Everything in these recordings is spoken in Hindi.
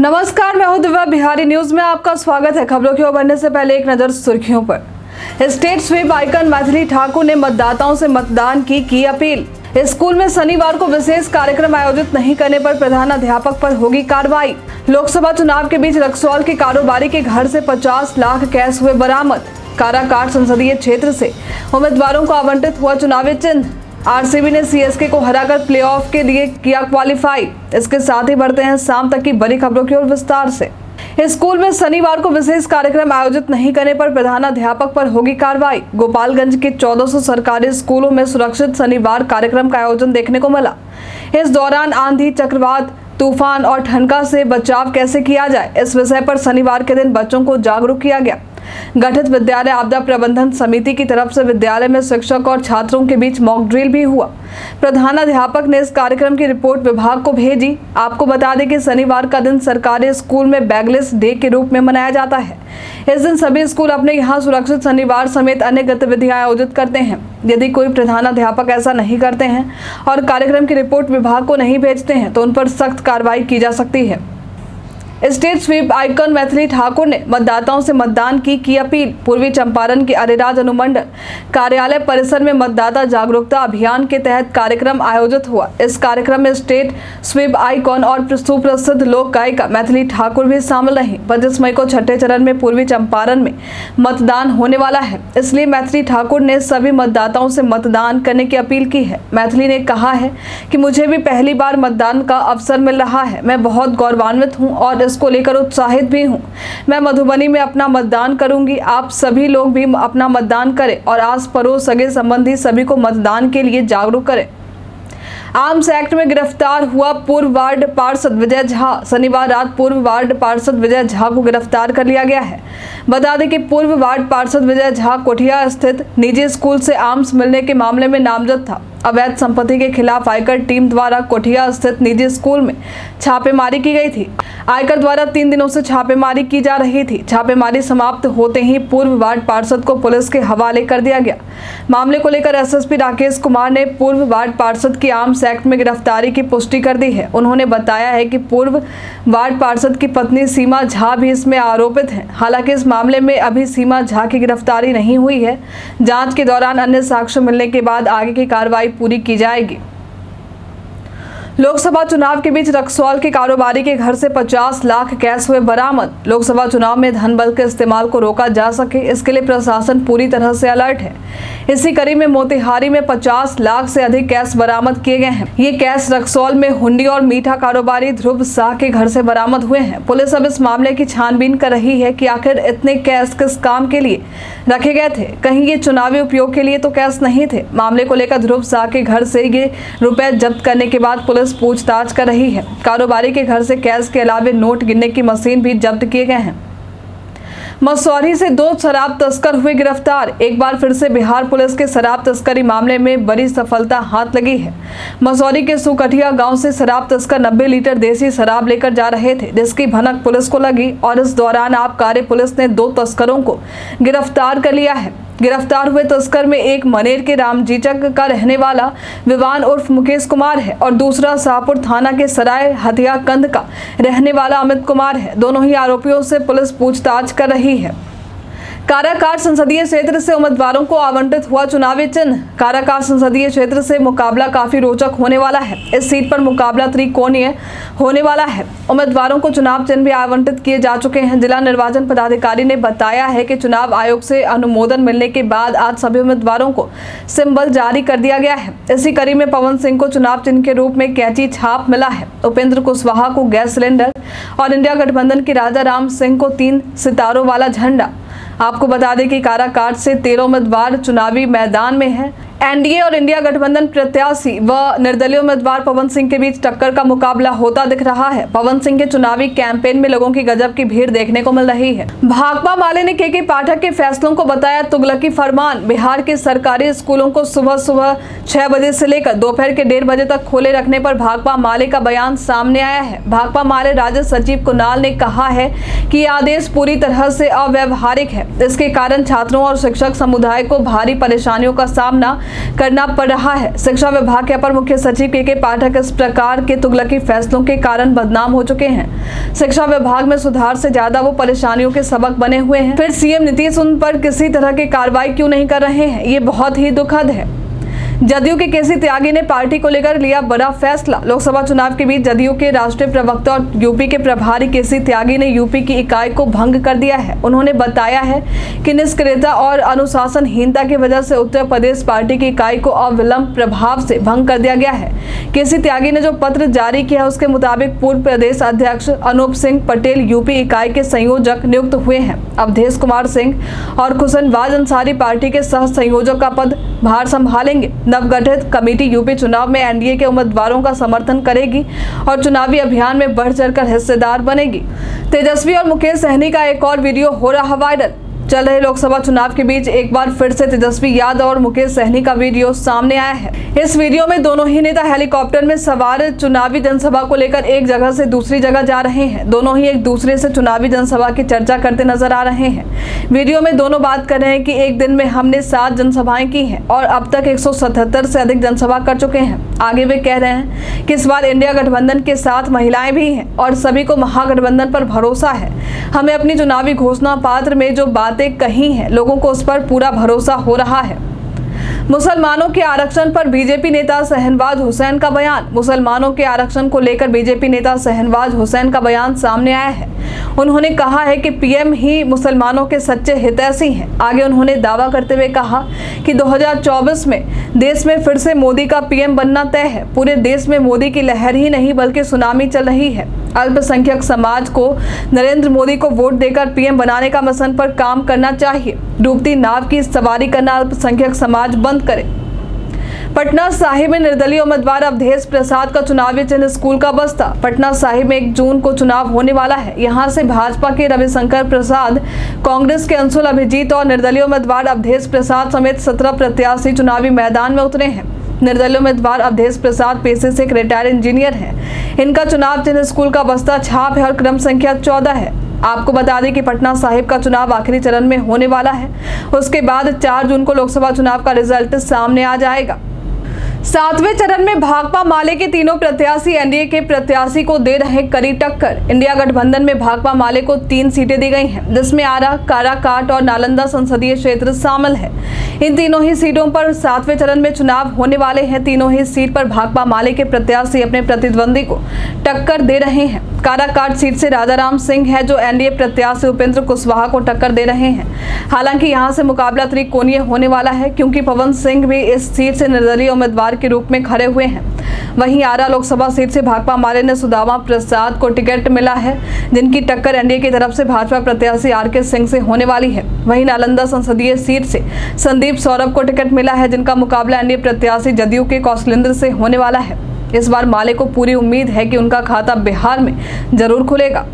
नमस्कार, मैं हूँ दिव्या बिहारी न्यूज़ में आपका स्वागत है। खबरों की ओर बढ़ने से पहले एक नज़र सुर्खियों पर। State sweep icon Maithili Thakur ने मतदाताओं से मतदान की की अपील। स्कूल में शनिवार को विशेष कार्यक्रम आयोजित नहीं करने पर प्रधान अध्यापक पर होगी कार्रवाई। लोकसभा चुनाव के बीच रक्सौल के कारोबारी के घर से 50 लाख कैश हुए बरामद। काराकाट संसदीय क्षेत्र से उम्मीदवारों को आवंटित हुआ चुनावी चिन्ह। आरसीबी ने सीएसके को हराकर प्लेऑफ के लिए किया क्वालिफाई। इसके साथ ही बढ़ते हैं शाम तक की बड़ी खबरों की ओर विस्तार से। स्कूल में शनिवार को विशेष कार्यक्रम आयोजित नहीं करने पर प्रधानाध्यापक पर होगी कार्रवाई। गोपालगंज के 1400 सरकारी स्कूलों में सुरक्षित शनिवार कार्यक्रम का आयोजन देखने को मिला। इस दौरान आंधी, चक्रवात, तूफ़ान और ठनका से बचाव कैसे किया जाए, इस विषय पर शनिवार के दिन बच्चों को जागरूक किया गया। गठित विद्यालय आपदा प्रबंधन समिति की तरफ़ से विद्यालय में शिक्षक और छात्रों के बीच मॉक ड्रिल भी हुआ। प्रधानाध्यापक ने इस कार्यक्रम की रिपोर्ट विभाग को भेजी। आपको बता दें कि शनिवार का दिन सरकारी स्कूल में बैगलेस डे के रूप में मनाया जाता है। इस दिन सभी स्कूल अपने यहाँ सुरक्षित शनिवार समेत अन्य गतिविधियाँ आयोजित करते हैं। यदि कोई प्रधानाध्यापक ऐसा नहीं करते हैं और कार्यक्रम की रिपोर्ट विभाग को नहीं भेजते हैं तो उन पर सख्त कार्रवाई की जा सकती है। State sweep icon Maithili Thakur ने मतदाताओं से मतदान की की अपील। पूर्वी चंपारण के अरेराज अनुमंडल कार्यालय परिसर में मतदाता जागरूकता अभियान के तहत कार्यक्रम आयोजित हुआ। इस कार्यक्रम में स्टेट स्वीप आइकॉन और सुप्रसिद्ध लोक गायिका मैथिली ठाकुर भी शामिल रही। पच्चीस मई को छठे चरण में पूर्वी चंपारण में मतदान होने वाला है। इसलिए मैथिली ठाकुर ने सभी मतदाताओं से मतदान करने की अपील की है। मैथिली ने कहा है कि मुझे भी पहली बार मतदान का अवसर मिल रहा है। मैं बहुत गौरवान्वित हूँ और इसको लेकर उत्साहित भी हूँ। मैं मधुबनी में अपना मतदान करूँगी। आप सभी लोग भी अपना मतदान करें और आस पड़ोस सगे संबंधी सभी को मतदान के लिए जागरूक करें। आर्म्स एक्ट में गिरफ़्तार हुआ पूर्व वार्ड पार्षद विजय झा। शनिवार रात पूर्व वार्ड पार्षद विजय झा को गिरफ़्तार कर लिया गया है। बता दें कि पूर्व वार्ड पार्षद विजय झा कोठिया स्थित निजी स्कूल से आर्म्स मिलने के मामले में नामजद था। अवैध संपत्ति के खिलाफ आयकर टीम द्वारा कोठिया स्थित निजी स्कूल में छापेमारी की गई थी। आयकर द्वारा तीन दिनों से छापेमारी की जा रही थी। छापेमारी समाप्त होते ही पूर्व वार्ड पार्षद को पुलिस के हवाले कर दिया गया। मामले को लेकर एसएसपी राकेश कुमार ने पूर्व वार्ड पार्षद की आर्म्स एक्ट में गिरफ्तारी की पुष्टि कर दी है। उन्होंने बताया है कि पूर्व वार्ड पार्षद की पत्नी सीमा झा भी इसमें आरोपित है। हालाँकि इस मामले में अभी सीमा झा की गिरफ्तारी नहीं हुई है। जाँच के दौरान अन्य साक्ष्य मिलने के बाद आगे की कार्रवाई पूरी की जाएगी। लोकसभा चुनाव के बीच रक्सौल के कारोबारी के घर से 50 लाख कैश हुए बरामद। लोकसभा चुनाव में धन बल के इस्तेमाल को रोका जा सके, इसके लिए प्रशासन पूरी तरह से अलर्ट है। इसी कड़ी में मोतिहारी में 50 लाख से अधिक कैश बरामद किए गए हैं। ये कैश रक्सौल में हुंडी और मीठा कारोबारी ध्रुव शाह के घर से बरामद हुए हैं। पुलिस अब इस मामले की छानबीन कर रही है की आखिर इतने कैश किस काम के लिए रखे गए थे? कहीं ये चुनावी उपयोग के लिए तो कैश नहीं थे। मामले को लेकर ध्रुव शाह के घर से ये रुपए जब्त करने के बाद पुलिस पूछताछ कर रही है। कारोबारी के घर से कैश के अलावे नोट गिनने की मशीन भी जब्त किए गए हैं। मसौरी से दो शराब तस्कर हुए गिरफ़्तार। एक बार फिर से बिहार पुलिस के शराब तस्करी मामले में बड़ी सफलता हाथ लगी है। मसौरी के सुकठिया गाँव से शराब तस्कर 90 लीटर देसी शराब लेकर जा रहे थे, जिसकी भनक पुलिस को लगी और इस दौरान आबकारी पुलिस ने दो तस्करों को गिरफ़्तार कर लिया है। गिरफ़्तार हुए तस्कर में एक मनेर के रामजीचक का रहने वाला विवान उर्फ़ मुकेश कुमार है और दूसरा शाहपुर थाना के सराय हथिया हथियाकंद का रहने वाला अमित कुमार है। दोनों ही आरोपियों से पुलिस पूछताछ कर रही है। काराकाट संसदीय क्षेत्र से उम्मीदवारों को आवंटित हुआ चुनावी चिन्ह। काराकाट संसदीय क्षेत्र से मुकाबला काफ़ी रोचक होने वाला है। इस सीट पर मुकाबला त्रिकोणीय होने वाला है। उम्मीदवारों को चुनाव चिन्ह भी आवंटित किए जा चुके हैं। जिला निर्वाचन पदाधिकारी ने बताया है कि चुनाव आयोग से अनुमोदन मिलने के बाद आज सभी उम्मीदवारों को सिंबल जारी कर दिया गया है। इसी कड़ी में पवन सिंह को चुनाव चिन्ह के रूप में कैची छाप मिला है। उपेंद्र कुशवाहा को गैस सिलेंडर और इंडिया गठबंधन के राजा राम सिंह को तीन सितारों वाला झंडा। आपको बता दें कि काराकाट से तेरह उम्मीदवार चुनावी मैदान में हैं। एनडीए और इंडिया गठबंधन प्रत्याशी व निर्दलीय उम्मीदवार पवन सिंह के बीच टक्कर का मुकाबला होता दिख रहा है। पवन सिंह के चुनावी कैंपेन में लोगों की गजब की भीड़ देखने को मिल रही है। भाकपा माले ने के के पाठक के फैसलों को बताया तुगलकी फरमान। बिहार के सरकारी स्कूलों को सुबह सुबह छह बजे से लेकर दोपहर के डेढ़ बजे तक खोले रखने पर भाकपा माले का बयान सामने आया है। भाकपा माले राज्य सचिव कुणाल ने कहा है कि आदेश पूरी तरह से अव्यवहारिक है। इसके कारण छात्रों और शिक्षक समुदाय को भारी परेशानियों का सामना करना पड़ रहा है। शिक्षा विभाग के अपर मुख्य सचिव के के पाठक इस प्रकार के तुगलकी फैसलों के कारण बदनाम हो चुके हैं। शिक्षा विभाग में सुधार से ज़्यादा वो परेशानियों के सबक बने हुए हैं। फिर सीएम नीतीश उन पर किसी तरह की कार्रवाई क्यों नहीं कर रहे हैं? ये बहुत ही दुखद है। जदयू के केसी त्यागी ने पार्टी को लेकर लिया बड़ा फैसला। लोकसभा चुनाव के बीच जदयू के राष्ट्रीय प्रवक्ता और यूपी के प्रभारी केसी त्यागी ने यूपी की इकाई को भंग कर दिया है। उन्होंने बताया है कि निष्क्रियता और अनुशासनहीनता की वजह से उत्तर प्रदेश पार्टी की इकाई को अविलंब प्रभाव से भंग कर दिया गया है। केसी त्यागी ने जो पत्र जारी किया है, उसके मुताबिक पूर्व प्रदेश अध्यक्ष अनूप सिंह पटेल यूपी इकाई के संयोजक नियुक्त हुए हैं। अवधेश कुमार सिंह और खुशनवाज अंसारी पार्टी के सह संयोजक का पद भार संभालेंगे। नवगठित कमेटी यूपी चुनाव में एनडीए के उम्मीदवारों का समर्थन करेगी और चुनावी अभियान में बढ़ चढ़कर हिस्सेदार बनेगी। तेजस्वी और मुकेश सहनी का एक और वीडियो हो रहा वायरल। चल रहे लोकसभा चुनाव के बीच एक बार फिर से तेजस्वी यादव और मुकेश सहनी का वीडियो सामने आया है। इस वीडियो में दोनों ही नेता हेलीकॉप्टर में सवार चुनावी जनसभा को लेकर एक जगह से दूसरी जगह जा रहे हैं। दोनों ही एक दूसरे से चुनावी जनसभा की चर्चा करते नज़र आ रहे हैं। वीडियो में दोनों बात कर रहे हैं कि एक दिन में हमने सात जनसभाएँ की हैं और अब तक एक सौ सतहत्तर से अधिक जनसभा कर चुके हैं। आगे वे कह रहे हैं कि इस बार इंडिया गठबंधन के साथ महिलाएँ भी हैं और सभी को महागठबंधन पर भरोसा है। हमें अपनी चुनावी घोषणा पात्र में जो बातें बातें कही हैं। लोगों को उस पर पूरा भरोसा हो रहा है। मुसलमानों के आरक्षण पर बीजेपी नेता सहनवाज हुसैन का बयान। मुसलमानों के आरक्षण को लेकर बीजेपी नेता सहनवाज हुसैन का बयान सामने आया है। उन्होंने कहा है कि पीएम ही मुसलमानों के सच्चे हितैषी हैं। आगे उन्होंने दावा करते हुए कहा कि 2024 में देश में फिर से मोदी का पीएम बनना तय है। पूरे देश में मोदी की लहर ही नहीं, बल्कि सुनामी चल रही है। अल्पसंख्यक समाज को नरेंद्र मोदी को वोट देकर पीएम बनाने का मिशन पर काम करना चाहिए। डूबती नाव की सवारी करना अल्पसंख्यक समाज बंद करे। पटना साहिब में निर्दलीय उम्मीदवार अवधेश प्रसाद का चुनावी चिन्ह स्कूल का बस्ता। पटना साहिब में एक जून को चुनाव होने वाला है। यहाँ से भाजपा के रविशंकर प्रसाद, कांग्रेस के अंशुल अभिजीत और निर्दलीय उम्मीदवार अवधेश प्रसाद समेत सत्रह प्रत्याशी चुनावी मैदान में उतरे हैं। निर्दलीय उम्मीदवार अवधेश प्रसाद पेशे से एक रिटायर्ड इंजीनियर हैं। इनका चुनाव चिन्ह स्कूल का बस्ता छाप है और क्रम संख्या चौदह है। आपको बता दें कि पटना साहिब का चुनाव आखिरी चरण में होने वाला है। उसके बाद चार जून को लोकसभा चुनाव का रिज़ल्ट सामने आ जाएगा। सातवें चरण में भाकपा माले के तीनों प्रत्याशी एनडीए के प्रत्याशी को दे रहे कड़ी टक्कर। इंडिया गठबंधन में भाकपा माले को तीन सीटें दी गई हैं, जिसमें आरा, काराकाट और नालंदा संसदीय क्षेत्र शामिल है। इन तीनों ही सीटों पर सातवें चरण में चुनाव होने वाले हैं। तीनों ही सीट पर भाकपा माले के प्रत्याशी अपने प्रतिद्वंदी को टक्कर दे रहे हैं। काराकाट सीट से राजाराम सिंह है, जो एनडीए प्रत्याशी उपेंद्र कुशवाहा को टक्कर दे रहे हैं। हालाँकि यहाँ से मुकाबला त्रिकोणीय होने वाला है, क्योंकि पवन सिंह भी इस सीट से निर्दलीय उम्मीदवार के रूप में खड़े हुए हैं। वहीं आरा लोकसभा सीट से भाकपा माले ने सुदामा प्रसाद को टिकट मिला है, जिनकी टक्कर एनडीए की तरफ़ से भाजपा प्रत्याशी आर के सिंह से होने वाली है। वहीं नालंदा संसदीय सीट से संदीप सौरभ को टिकट मिला है, जिनका मुकाबला एनडीए प्रत्याशी जदयू के कौशलेंद्र से होने वाला है। इस बार माले को पूरी उम्मीद है कि उनका खाता बिहार में ज़रूर खुलेगा।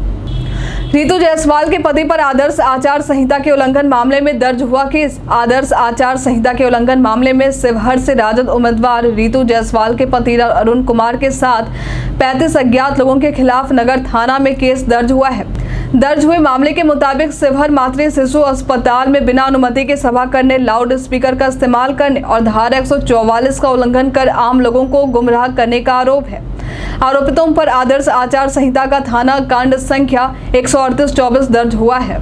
रितु जायसवाल के पति पर आदर्श आचार संहिता के उल्लंघन मामले में दर्ज हुआ केस। आदर्श आचार संहिता के उल्लंघन मामले में शिवहर से राजद उम्मीदवार रितु जायसवाल के पति अरुण कुमार के साथ 35 अज्ञात लोगों के खिलाफ नगर थाना में केस दर्ज हुआ है। दर्ज हुए मामले के मुताबिक शिवहर मातृ शिशु अस्पताल में बिना अनुमति के सभा करने लाउड स्पीकर का इस्तेमाल करने और धारा एक सौ चौवालीस का उल्लंघन कर आम लोगों को गुमराह करने का आरोप है। आरोपितों पर आदर्श आचार संहिता का थाना कांड संख्या एक दर्ज हुआ है।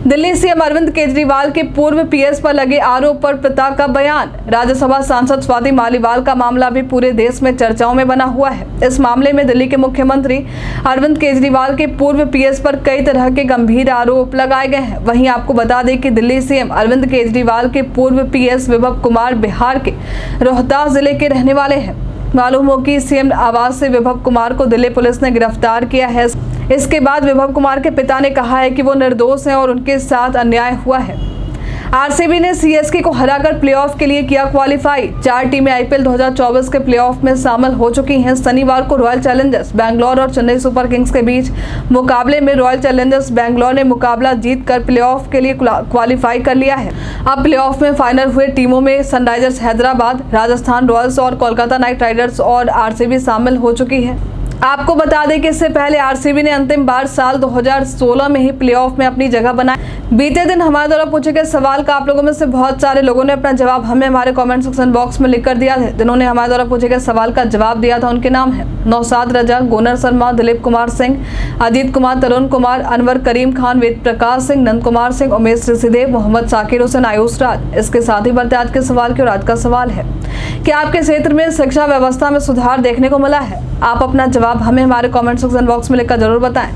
दिल्ली सीएम अरविंद केजरीवाल के पूर्व पीएस पर लगे आरोप पर पिता का बयान। राज्यसभा सांसद स्वाति मालीवाल का मामला भी पूरे देश में चर्चाओं में बना हुआ है। इस मामले में दिल्ली के मुख्यमंत्री अरविंद केजरीवाल के पूर्व पीएस पर कई तरह के गंभीर आरोप लगाए गए हैं। वहीं आपको बता दें कि दिल्ली सीएम अरविंद केजरीवाल के पूर्व पीएस विभव कुमार बिहार के रोहतास ज़िले के रहने वाले हैं। मालूम हो कि सीएम आवास से विभव कुमार को दिल्ली पुलिस ने गिरफ़्तार किया है। इसके बाद विभव कुमार के पिता ने कहा है कि वो निर्दोष हैं और उनके साथ अन्याय हुआ है। आरसीबी ने सीएसके को हराकर प्लेऑफ के लिए किया क्वालिफाई। चार टीमें आईपीएल 2024 के प्लेऑफ में शामिल हो चुकी हैं। शनिवार को रॉयल चैलेंजर्स बैंगलोर और चेन्नई सुपर किंग्स के बीच मुकाबले में रॉयल चैलेंजर्स बैंगलोर ने मुकाबला जीत कर प्ले के लिए क्वालिफाई कर लिया है। अब प्ले में फाइनल हुए टीमों में सनराइजर्स हैदराबाद, राजस्थान रॉयल्स और कोलकाता नाइट राइडर्स और आरसीबी शामिल हो चुकी है। आपको बता दें कि इससे पहले आरसीबी ने अंतिम बार साल 2016 में ही प्लेऑफ में अपनी जगह बनाई। बीते दिन हमारे द्वारा पूछे गए सवाल का आप लोगों में से बहुत सारे लोगों ने अपना जवाब हमें हमारे कमेंट सेक्शन बॉक्स में लिख कर दिया है। जिन्होंने हमारे द्वारा पूछे गए सवाल का जवाब दिया था, उनके नाम है नौसाद रजा, गोनर शर्मा, दिलीप कुमार सिंह, अजीत कुमार, तरुण कुमार, अनवर करीम खान, वेद प्रकाश सिंह, नंद कुमार सिंह, उमेश ऋषिदेव मोहम्मद साकिर हुसैन, आयुष राज। इसके साथ ही बढ़ते आज के सवाल की और आज का सवाल है। कि आपके क्षेत्र में शिक्षा व्यवस्था में सुधार देखने को मिला है? आप अपना जवाब हमें हमारे कॉमेंट सेक्शन बॉक्स में लिखकर ज़रूर बताएँ।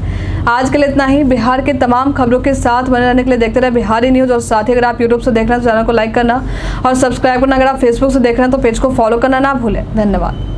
आज के लिए इतना ही। बिहार के तमाम खबरों के साथ बने रहने के लिए देखते रहे बिहारी न्यूज़ और साथ ही अगर आप यूट्यूब से देख रहे हैं तो चैनल को लाइक करना और सब्सक्राइब करना। अगर आप फेसबुक से देख रहे हैं तो पेज को फॉलो करना ना भूलें। धन्यवाद।